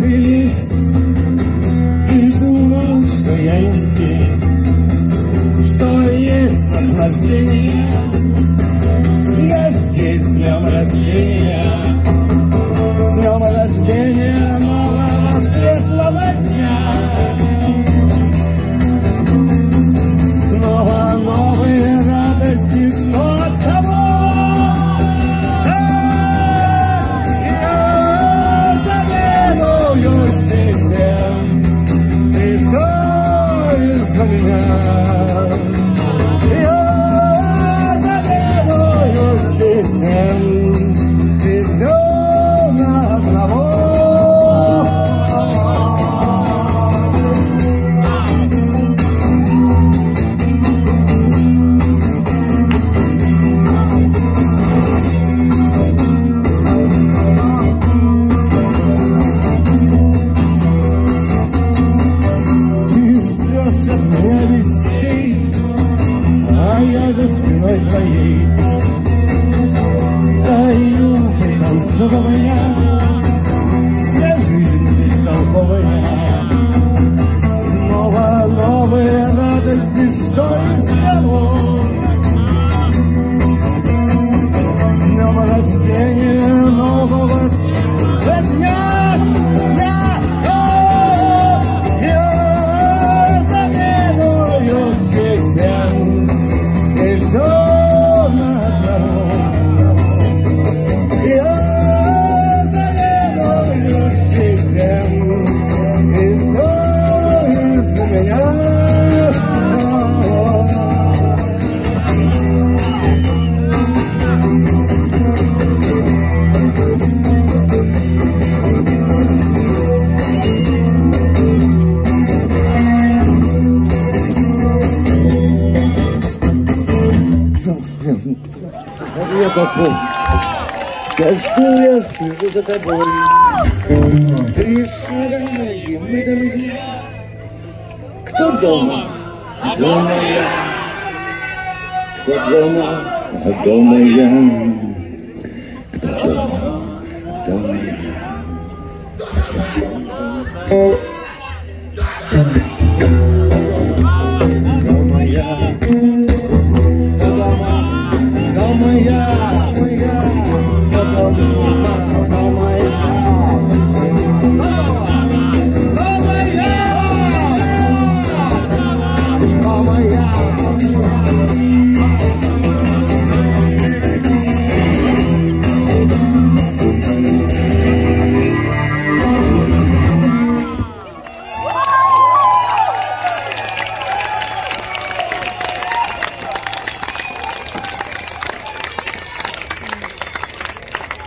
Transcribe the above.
сбылись Ты думал, что я не здесь Что есть наслаждение. Я здесь с днем рождения С днем рождения нового светлого дня. Savior. пританцовывая, Я так Толстую я слежу за тобой. Три шага ноги, мы друзья. Кто дома? Дома я. Кто дома? Дома я. Кто дома? Дома я. Кто дома?